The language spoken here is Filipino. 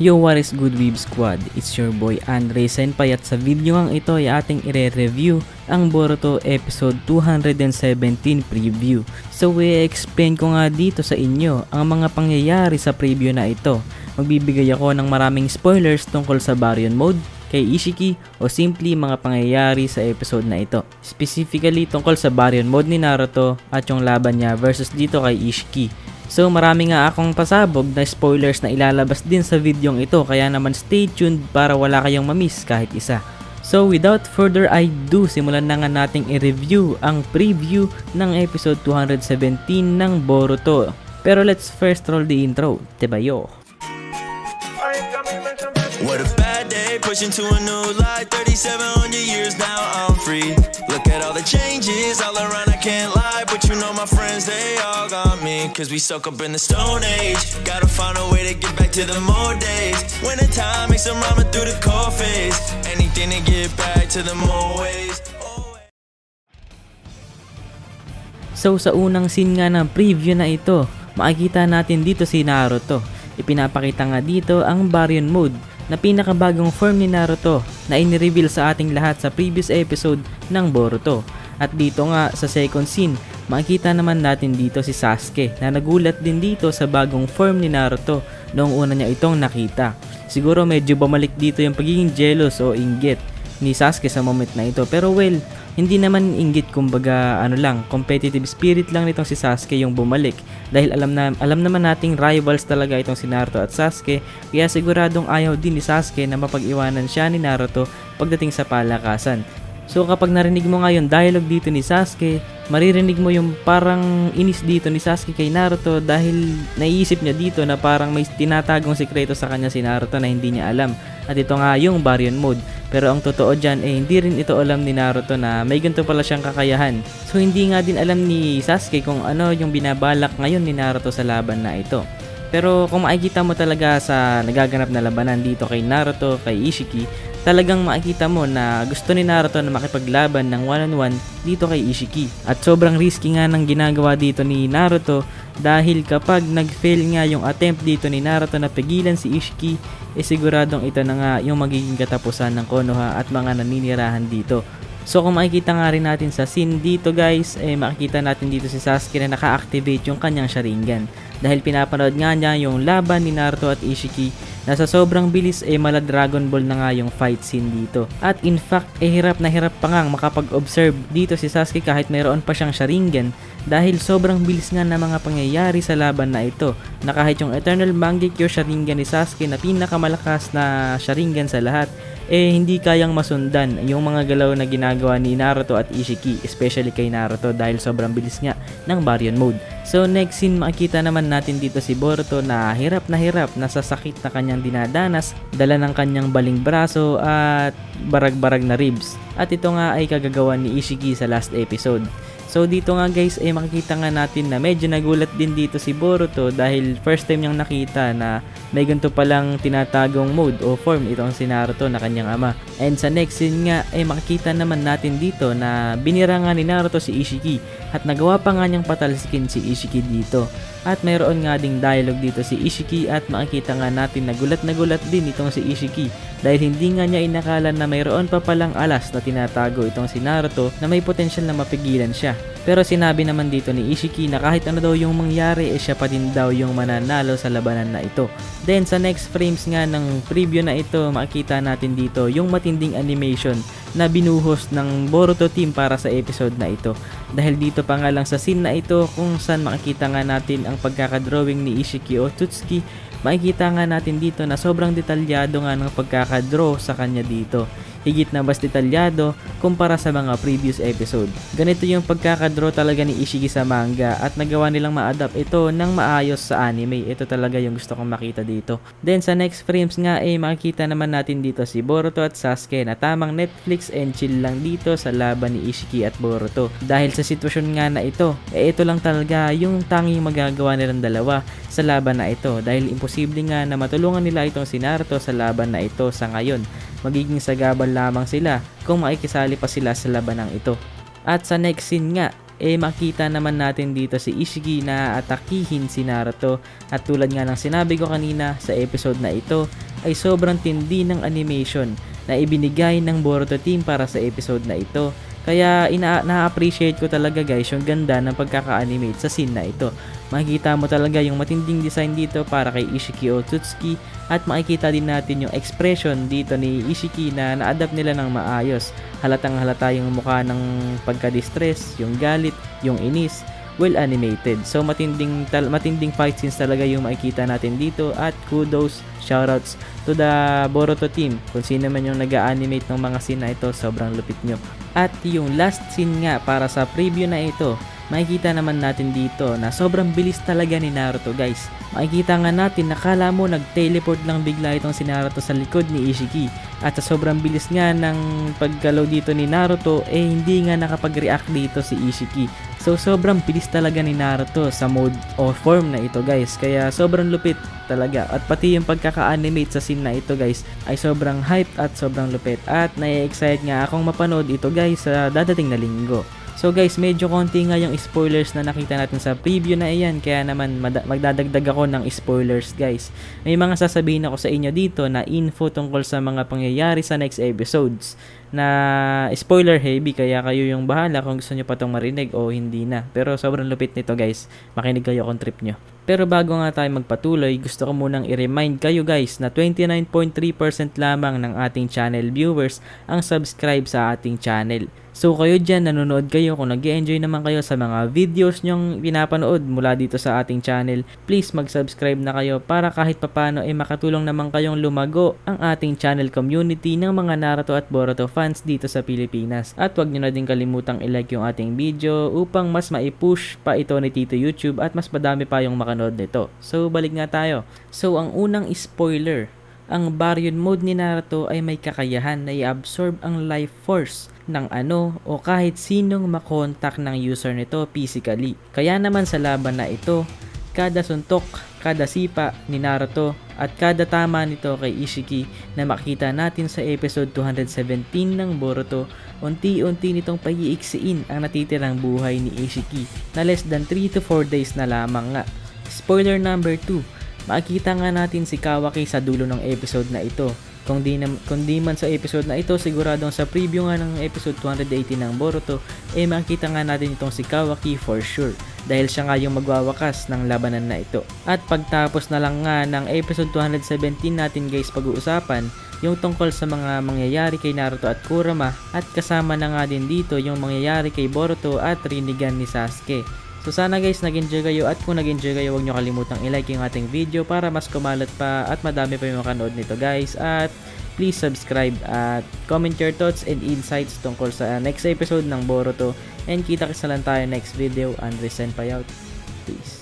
Yo, what is good Weeb Squad? It's your boy Andre Senpai at sa video ngang ito ay ating ire-review ang Boruto episode 217 preview. So, i-explain ko nga dito sa inyo ang mga pangyayari sa preview na ito. Magbibigay ako ng maraming spoilers tungkol sa Baryon Mode, kay Ishiki o simply mga pangyayari sa episode na ito. Specifically tungkol sa Baryon Mode ni Naruto at yung laban niya versus dito kay Ishiki. So marami nga akong pasabog na spoilers na ilalabas din sa videong ito kaya naman stay tuned para wala kayong mamiss kahit isa. So without further ado, simulan na nga nating i-review ang preview ng episode 217 ng Boruto. Pero let's first roll the intro, Tebayo. What a bad day, pushing to a new light. 3700 years now, I'm free. Look at all the changes all around, can't lie. But you know my friends, they all got me. Cause we soak up in the stone age. Gotta find a way to get back to the more days. When the time makes some ramen through the cold phase. Anything to get back to the more ways. So sa unang scene nga ng preview na ito, makikita natin dito si Naruto. Ipinapakita nga dito ang Baryon Mode na pinakabagong form ni Naruto na inireveal sa ating lahat sa previous episode ng Boruto. At dito nga sa second scene, makikita naman natin dito si Sasuke na nagulat din dito sa bagong form ni Naruto noong una niya itong nakita. Siguro medyo bumalik dito yung pagiging jealous o inggit ni Sasuke sa moment na ito. Pero well, hindi naman inggit kumbaga ano lang, competitive spirit lang nitong si Sasuke yung bumalik. Dahil alam na alam naman nating rivals talaga itong si Naruto at Sasuke, kaya siguradong ayaw din ni Sasuke na mapag-iwanan siya ni Naruto pagdating sa palakasan. So kapag narinig mo nga yung dialogue dito ni Sasuke, maririnig mo yung parang inis dito ni Sasuke kay Naruto dahil naiisip niya dito na parang may tinatagong sekreto sa kanya si Naruto na hindi niya alam. At ito nga yung Baryon Mode. Pero ang totoo dyan eh hindi rin ito alam ni Naruto na may ganito pala siyang kakayahan. So hindi nga din alam ni Sasuke kung ano yung binabalak ngayon ni Naruto sa laban na ito. Pero kung makikita mo talaga sa nagaganap na labanan dito kay Naruto, kay Ishiki, talagang makikita mo na gusto ni Naruto na makipaglaban ng one-on-one dito kay Ishiki. At sobrang risky nga ng ginagawa dito ni Naruto dahil kapag nag-fail nga yung attempt dito ni Naruto na pigilan si Ishiki, eh siguradong ito na nga yung magiging katapusan ng Konoha at mga naninirahan dito. So kung makikita nga rin natin sa scene dito guys, eh makikita natin dito si Sasuke na naka-activate yung kanyang Sharingan. Dahil pinapanood nga niya yung laban ni Naruto at Ishiki na sa sobrang bilis eh mala Dragon Ball na nga yung fight scene dito. At in fact, eh hirap na hirap pa nga makapag-observe dito si Sasuke kahit mayroon pa siyang Sharingan dahil sobrang bilis nga na mga pangyayari sa laban na ito na kahit yung Eternal Mangekyo Sharingan ni Sasuke na pinakamalakas na Sharingan sa lahat eh hindi kayang masundan yung mga galaw na ginagawa ni Naruto at Ishiki, especially kay Naruto dahil sobrang bilis nga ng Baryon Mode. So next scene makikita naman natin dito si Boruto na hirap na hirap na sa sakit na kanyang dinadanas, dala ng kanyang baling braso at barag-barag na ribs. At ito nga ay kagagawa ni Ishiki sa last episode. So dito nga guys ay makikita nga natin na medyo nagulat din dito si Boruto dahil first time niyang nakita na may ganito palang tinatagong mode o form itong si Naruto na kanyang ama. And sa next scene nga ay makikita naman natin dito na binira nga ni Naruto si Ishiki at nagawa pa nga niyang patalsikin si Ishiki dito. At mayroon nga ding dialogue dito si Ishiki at makikita nga natin na gulat na gulat din itong si Ishiki dahil hindi nga niya inakala na mayroon pa palang alas na tinatago itong si Naruto na may potensyal na mapigilan siya. Pero sinabi naman dito ni Ishiki na kahit ano daw yung mangyari eh siya pa din daw yung mananalo sa labanan na ito. Then sa next frames nga ng preview na ito makikita natin dito yung matinding animation na binuhos ng Boruto team para sa episode na ito. Dahil dito pa nga lang sa scene na ito kung saan makikita nga natin ang pagkakadrawing ni Ishiki Otutsuki makikita nga natin dito na sobrang detalyado nga ng pagkakadraw sa kanya dito. Higit na mas detalyado kumpara sa mga previous episode. Ganito yung pagkakadraw talaga ni Ishiki sa manga at nagawa nilang ma-adapt ito ng maayos sa anime. Ito talaga yung gusto kong makita dito. Then sa next frames nga ay eh, makikita naman natin dito si Boruto at Sasuke na tamang Netflix and chill lang dito sa laban ni Ishiki at Boruto. Dahil sa sitwasyon nga na ito, eh ito lang talaga yung tanging magagawa nilang dalawa sa laban na ito dahil imposible nga na matulungan nila itong si Naruto sa laban na ito sa ngayon. Magiging sagabal lamang sila kung makikisali pa sila sa labanang ito. At sa next scene nga, eh makita naman natin dito si Ishiki na atakihin si Naruto at tulad nga ng sinabi ko kanina sa episode na ito ay sobrang tindi ng animation na ibinigay ng Boruto team para sa episode na ito. Kaya ina na-appreciate ko talaga guys yung ganda ng pagkaka-animate sa scene na ito. Makikita mo talaga yung matinding design dito para kay Ishiki Otsutsuki at makikita din natin yung expression dito ni Ishiki na na-adapt nila ng maayos. Halatang halata yung mukha ng pagka-distress, yung galit, yung inis, well animated. So matinding tal matinding fight scenes talaga yung makikita natin dito at kudos, shoutouts to the Boruto team. Kung sino man yung nag-animate ng mga scene na ito, sobrang lupit nyo. At yung last scene nga para sa preview na ito, makikita naman natin dito na sobrang bilis talaga ni Naruto guys. Makikita nga natin nakala mo nag-teleport lang bigla itong si Naruto sa likod ni Ishiki. At sa sobrang bilis nga ng paggalaw dito ni Naruto, eh hindi nga nakapag-react dito si Ishiki. So sobrang bilis talaga ni Naruto sa mode o form na ito guys. Kaya sobrang lupit talaga. At pati yung pagkaka-animate sa scene na ito guys ay sobrang hype at sobrang lupit. At nai-excite nga akong mapanood ito guys sa dadating na linggo. So guys, medyo konti nga yung spoilers na nakita natin sa preview na iyan. Kaya naman magdadagdag ako ng spoilers guys. May mga sasabihin ako sa inyo dito na info tungkol sa mga pangyayari sa next episodes na spoiler heavy kaya kayo yung bahala kung gusto nyo pa itong marinig o hindi na. Pero sobrang lupit nito guys. Makinig kayo kung trip nyo. Pero bago nga tayo magpatuloy, gusto ko munang i-remind kayo guys na 29.3% lamang ng ating channel viewers ang subscribe sa ating channel. So kayo dyan, nanonood kayo, kung nag enjoy naman kayo sa mga videos nyong pinapanood mula dito sa ating channel, please mag-subscribe na kayo para kahit papano ay makatulong naman kayong lumago ang ating channel community ng mga Naruto at Boruto dito sa Pilipinas. At wag nyo na din kalimutang i-like yung ating video upang mas maipush pa ito ni Tito YouTube at mas madami pa yung makanood nito. So balik nga tayo. So ang unang spoiler ang Baryon mode ni Naruto ay may kakayahan na i-absorb ang life force ng ano o kahit sinong makontak ng user nito physically. Kaya naman sa laban na ito, kada suntok, kada sipa ni Naruto at kada tama nito kay Ishiki na makita natin sa episode 217 ng Boruto, unti-unti nitong pag-iiksiin ang natitirang buhay ni Ishiki na less than 3 to 4 days na lamang nga. Spoiler number 2, makikita nga natin si Kawaki sa dulo ng episode na ito. Kung di, na, kung di man sa episode na ito, siguradong sa preview nga ng episode 280 ng Boruto, eh makikita nga natin itong si Kawaki for sure. Dahil siya nga yung magwawakas ng labanan na ito. At pagtapos na lang nga ng episode 217 natin guys pag-uusapan, yung tungkol sa mga mangyayari kay Naruto at Kurama at kasama na nga din dito yung mangyayari kay Boruto at Rinnegan ni Sasuke. So sana guys nag-enjoy kayo at kung nag-enjoy kayo huwag nyo kalimutang i-like yung ating video para mas kumalat pa at madami pa yung makanood nito guys at please subscribe at comment your thoughts and insights tungkol sa next episode ng Boruto and kita-kits na lang tayo next video. Andre Senpai out. Peace.